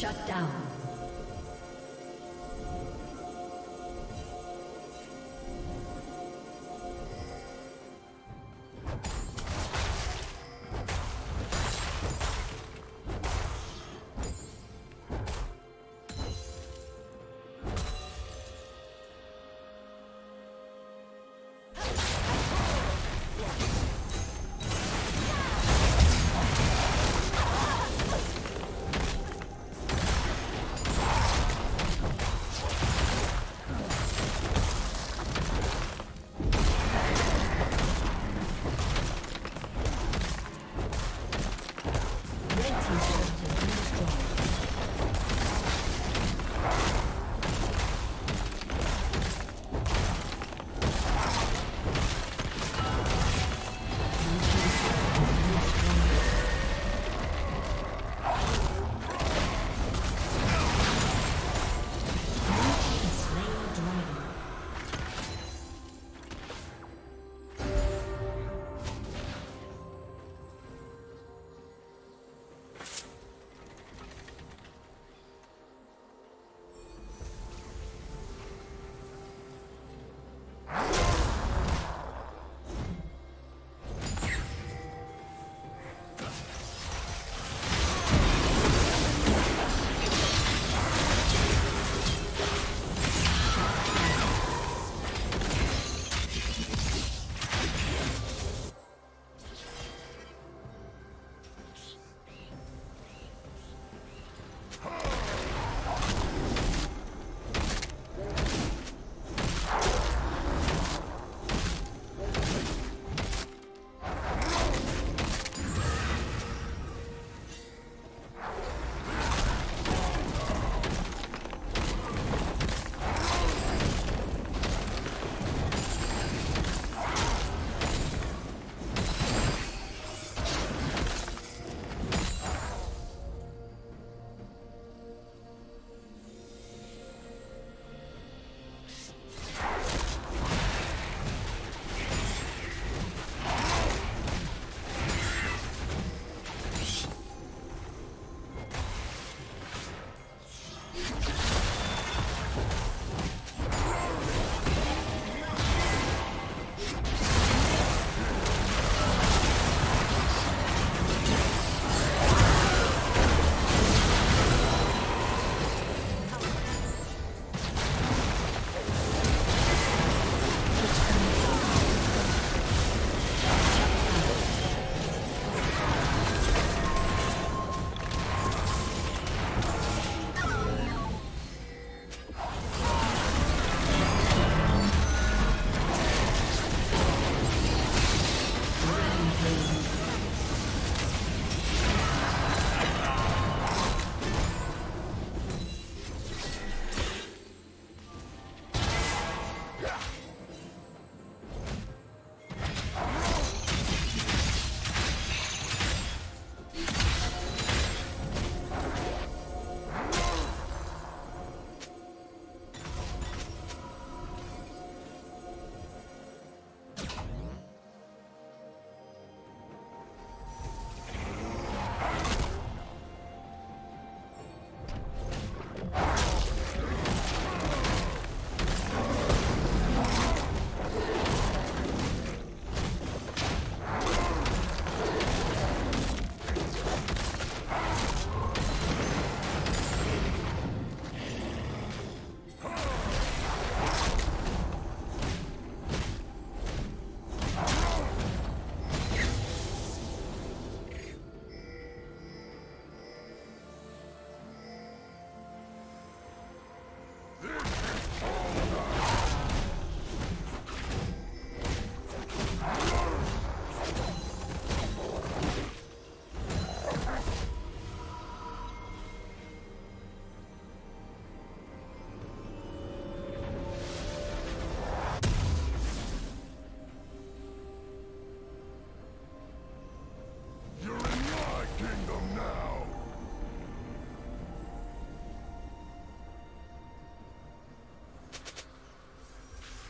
Shut down.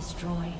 Destroyed.